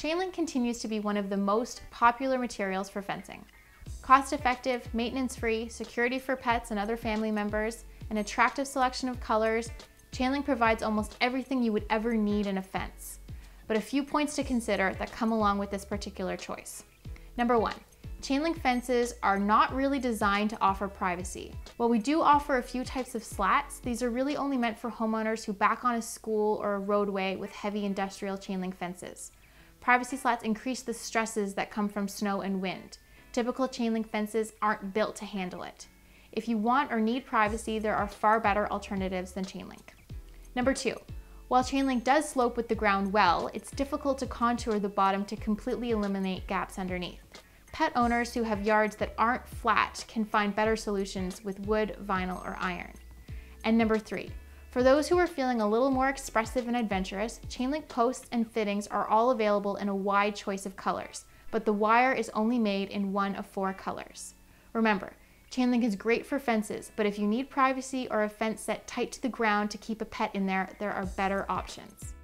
Chain link continues to be one of the most popular materials for fencing. Cost effective, maintenance free, security for pets and other family members, an attractive selection of colors, chain link provides almost everything you would ever need in a fence. But a few points to consider that come along with this particular choice. Number one, chain link fences are not really designed to offer privacy. While we do offer a few types of slats, these are really only meant for homeowners who back on a school or a roadway with heavy industrial chain link fences. Privacy slats increase the stresses that come from snow and wind. Typical chain link fences aren't built to handle it. If you want or need privacy, there are far better alternatives than chain link. Number two, while chain link does slope with the ground well, it's difficult to contour the bottom to completely eliminate gaps underneath. Pet owners who have yards that aren't flat can find better solutions with wood, vinyl, or iron. And number three, for those who are feeling a little more expressive and adventurous, chain link posts and fittings are all available in a wide choice of colors, but the wire is only made in one of four colors. Remember, chain link is great for fences, but if you need privacy or a fence set tight to the ground to keep a pet in there, there are better options.